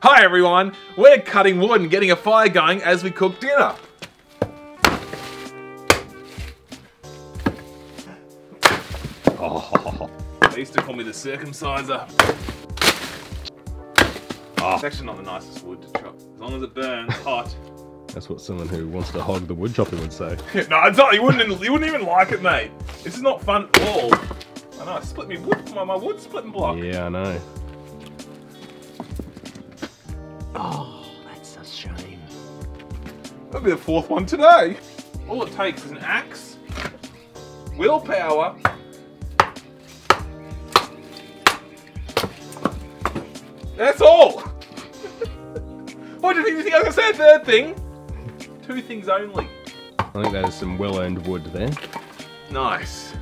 Hi everyone, we're cutting wood and getting a fire going as we cook dinner. Oh, They used to call me the circumciser. Oh. It's actually not the nicest wood to chop. As long as it burns hot. that's what someone who wants to hog the wood chopping would say. no, it's not. You wouldn't. You wouldn't even like it, mate. This is not fun at all. I know. I split me wood. My, my wood splitting block. Yeah, I know. Oh, that's a shame. That'll be the fourth one today. All it takes is an axe, willpower, that's all. what did you think I was gonna say? A third thing? Two things only. I think that is some well-earned wood there. Nice.